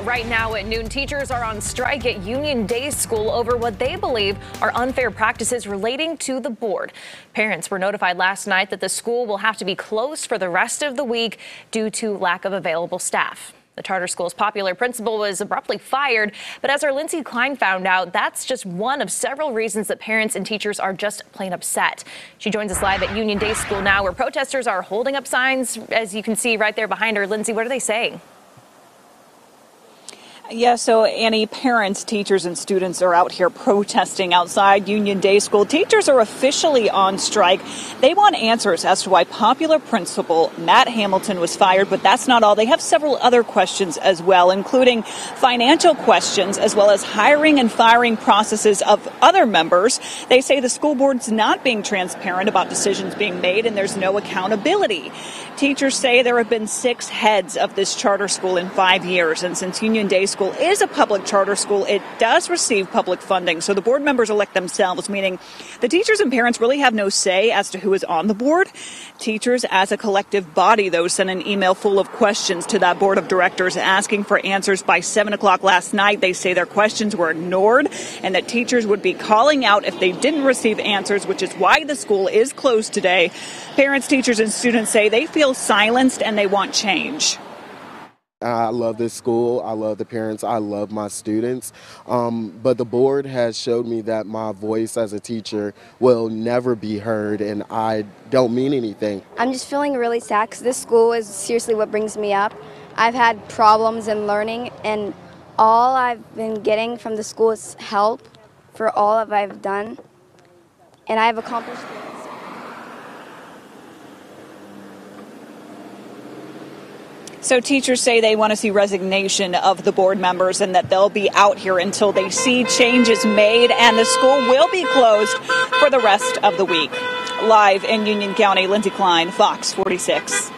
Right now at noon, teachers are on strike at Union Day School over what they believe are unfair practices relating to the board. Parents were notified last night that the school will have to be closed for the rest of the week due to lack of available staff. The charter school's popular principal was abruptly fired, but as our Lindsay Klein found out, that's just one of several reasons that parents and teachers are just plain upset. She joins us live at Union Day School now, where protesters are holding up signs, as you can see right there behind her. Lindsay, what are they saying? Yeah, so Annie, parents, teachers, and students are out here protesting outside Union Day School. Teachers are officially on strike. They want answers as to why popular principal Matt Hamilton was fired, but that's not all. They have several other questions as well, including financial questions as well as hiring and firing processes of other members. They say the school board's not being transparent about decisions being made and there's no accountability. Teachers say there have been six heads of this charter school in five years, and since Union Day School school is a public charter school, it does receive public funding. So the board members elect themselves, meaning the teachers and parents really have no say as to who is on the board. Teachers, as a collective body, though, sent an email full of questions to that board of directors asking for answers by 7 o'clock last night. They say their questions were ignored and that teachers would be calling out if they didn't receive answers, which is why the school is closed today. Parents, teachers, and students say they feel silenced and they want change. I love this school. I love the parents. I love my students. Um, but the board has showed me that my voice as a teacher will never be heard, and I don't mean anything. I'm just feeling really sad because this school is seriously what brings me up. I've had problems in learning, and all I've been getting from the school is help for all of I've done, and I've accomplished So teachers say they want to see resignation of the board members and that they'll be out here until they see changes made and the school will be closed for the rest of the week. Live in Union County, Lindsay Klein, Fox 46.